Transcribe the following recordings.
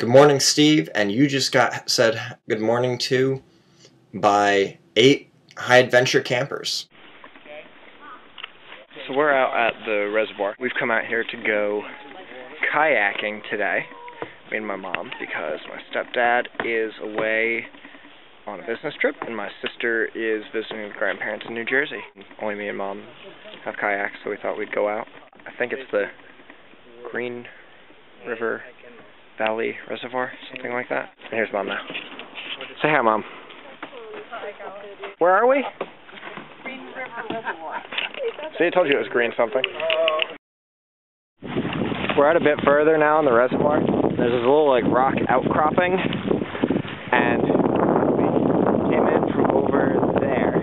Good morning, Steve, and you just got said good morning to by eight high adventure campers. So we're out at the reservoir. We've come out here to go kayaking today, me and my mom, because my stepdad is away on a business trip and my sister is visiting with grandparents in New Jersey. Only me and mom have kayaks, so we thought we'd go out. I think it's the Green River Valley Reservoir, something like that. And here's mom now. Say hi, mom. Where are we? Green River Reservoir. See, I told you it was green something. We're out a bit further now in the reservoir. There's this little like rock outcropping, and we came in from over there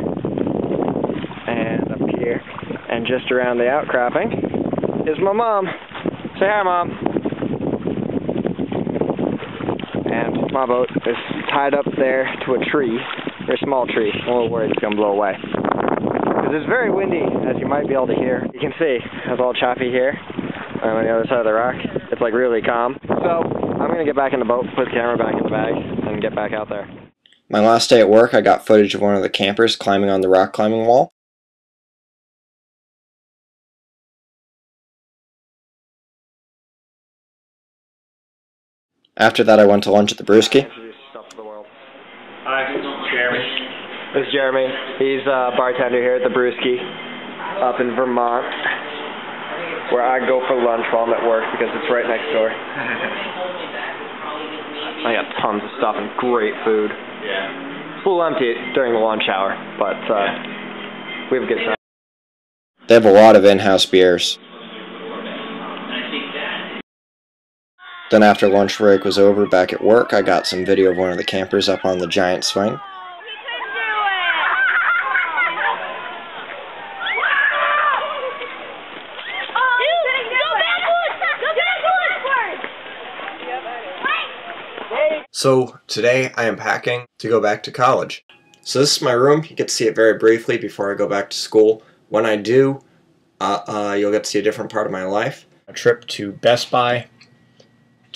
and up here, and just around the outcropping is my mom. Say hi, mom. And my boat is tied up there to a tree, or a small tree. I'm a little worried it's gonna blow away. Because it's very windy, as you might be able to hear. You can see it's all choppy here. And on the other side of the rock, it's like really calm. So I'm gonna get back in the boat, put the camera back in the bag, and get back out there. My last day at work, I got footage of one of the campers climbing on the rock climbing wall. After that, I went to lunch at the Brewski. Hi, Jeremy. This is Jeremy. He's a bartender here at the Brewski up in Vermont, where I go for lunch while I'm at work because it's right next door. I got tons of stuff and great food. Yeah. It's a little empty during the lunch hour, but uh, we have a good time. They have a lot of in-house beers. Then after lunch break was over, back at work, I got some video of one of the campers up on the giant swing. So today I am packing to go back to college. So this is my room. You get to see it very briefly before I go back to school. When I do, uh, uh, you'll get to see a different part of my life. A trip to Best Buy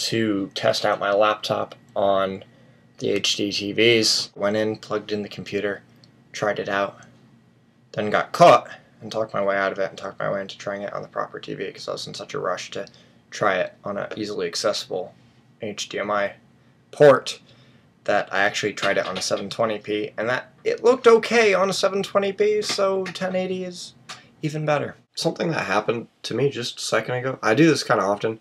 to test out my laptop on the HD TVs. Went in, plugged in the computer, tried it out, then got caught and talked my way out of it and talked my way into trying it on the proper TV because I was in such a rush to try it on an easily accessible HDMI port that I actually tried it on a 720p and that it looked okay on a 720p so 1080 is even better. Something that happened to me just a second ago, I do this kind of often,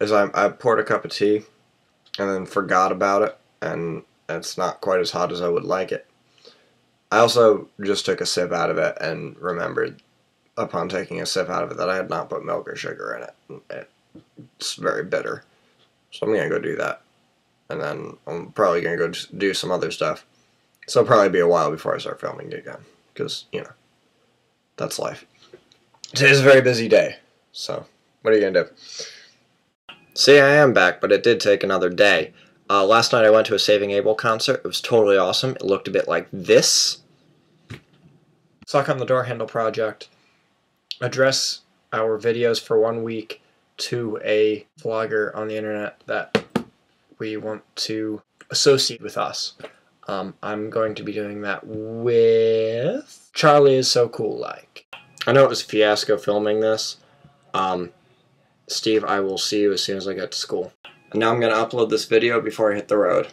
is I, I poured a cup of tea and then forgot about it and it's not quite as hot as I would like it. I also just took a sip out of it and remembered upon taking a sip out of it that I had not put milk or sugar in it. It's very bitter. So I'm going to go do that. And then I'm probably going to go do some other stuff. So it'll probably be a while before I start filming again. Because, you know, that's life. Today's a very busy day. So, what are you going to do? See, I am back, but it did take another day. Uh, last night I went to a Saving Abel concert. It was totally awesome. It looked a bit like this. Sock on the Door Handle Project. Address our videos for one week to a vlogger on the internet that we want to associate with us. Um, I'm going to be doing that with Charlie is so cool like. I know it was a fiasco filming this. Um, Steve, I will see you as soon as I get to school. And now I'm going to upload this video before I hit the road.